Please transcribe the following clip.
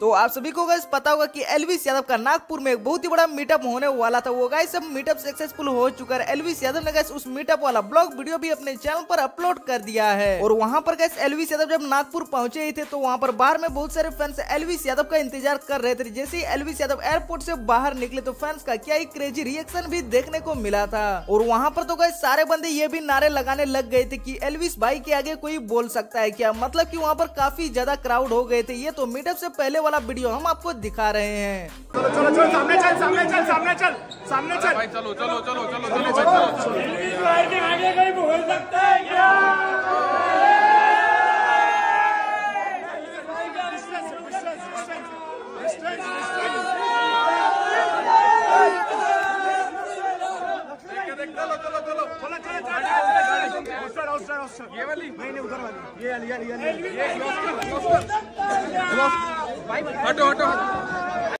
तो आप सभी को गैस पता होगा कि एलविस यादव का नागपुर में एक बहुत ही बड़ा मीटअप होने वाला था। वो गाइस सब मीटअप सक्सेसफुल हो चुका है। एलविस यादव ने गैस उस मीटअप वाला ब्लॉग वीडियो भी अपने चैनल पर अपलोड कर दिया है। और वहाँ पर गैस एलविस यादव जब नागपुर पहुँचे ही थे तो वहाँ पर बाहर में बहुत सारे फैंस एलविस यादव का इंतज़ार कर रहे थे। जैसे ही एलविस यादव एयरपोर्ट से बाहर निकले तो फैंस का क्या ही क्रेजी रिएक्शन भी देखने को मिला था। और वहाँ पर तो गैस सारे बंदे ये भी नारे लगाने लग गए थे की एलविस भाई के आगे कोई बोल सकता है क्या? मतलब की वहाँ पर काफ़ी ज़्यादा क्राउड हो गए थे। ये तो मीटअप से पहले वाला वीडियो हम आपको दिखा रहे हैं। चलो चलो चलो सामने चल सामने चल सामने चल सामने चल। भाई चलो चलो चलो चलो चलो चलो। चलो। आगे कोई बोल सकता है क्या? चलो चलो चलो चलो चलो चलो आउटसाइड आउटसाइड आउटसाइड ये वाली नहीं नहीं उधर वाली। ये वाली ये वाली। ये वाली। हटो हटो